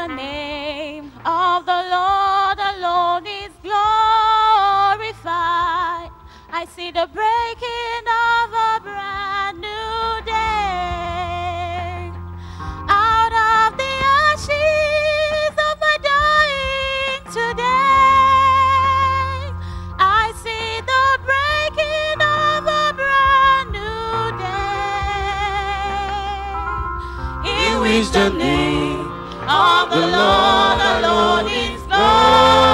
the name of the Lord alone is glorified. I see the breaking of a brand new day. Out of the ashes of my dying today, I see the breaking of a brand new day. In of the Lord is glorified.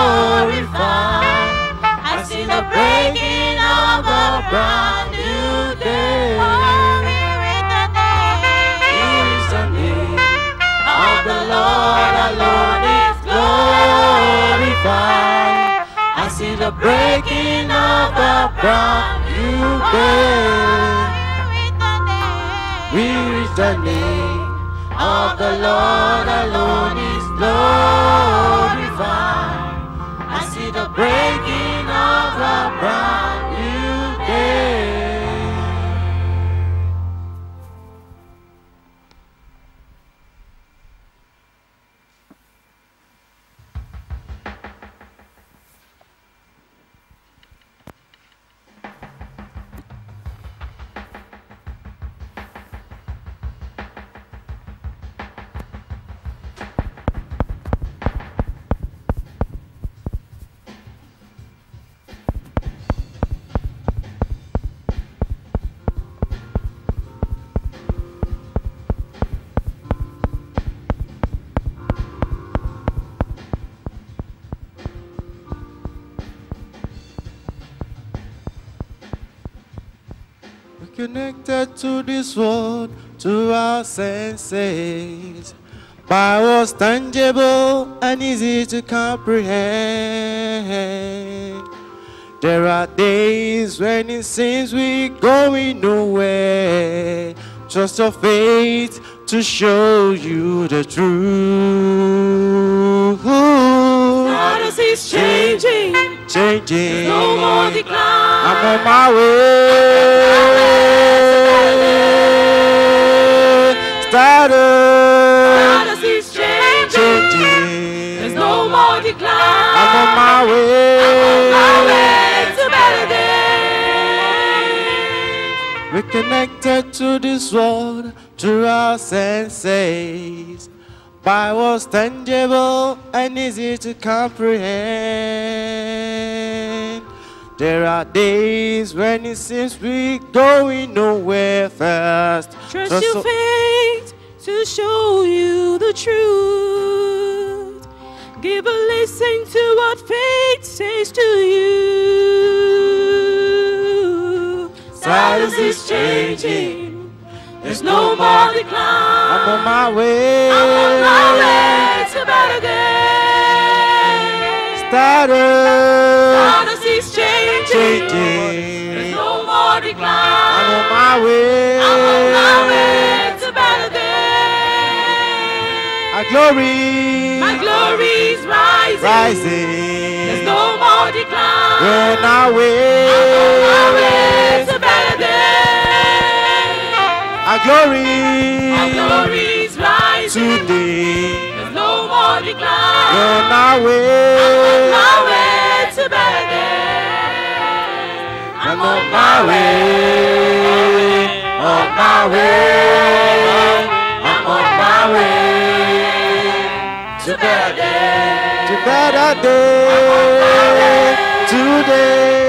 I see the breaking of a brand new day. Here is the name. Here is the name of the Lord is glorified. I see the breaking of a brand new day. Here is the name of the Lord alone is glorified. Connected to this world, to our senses. By what's tangible and easy to comprehend. There are days when it seems we're going nowhere. Trust your faith to show you the truth. Status is changing. Changing. No more decline. I'm on my way. Status Status is changing. changing. There's no more decline. I'm on my way. I'm on My way to better days. We're connected to this world through our senses. By what's tangible and easy to comprehend. There are days when it seems we're going nowhere fast. Trust Trust your so- faith show you the truth. Give a listen to what faith says to you. Status is changing. There's no more decline. I'm on my way. I'm on my way to better days. Status Status is changing. There's no more decline. I'm on my way. I'm on my way A glory My glory is rising. rising. There's no more decline. We're on our way. I'm on my way to better days. A glory My glory is rising. today. There's no more decline. We're on I'm on my way to better days. I'm on my way. On my way. I'm on my way. To better days. To better day. Today.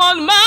Way.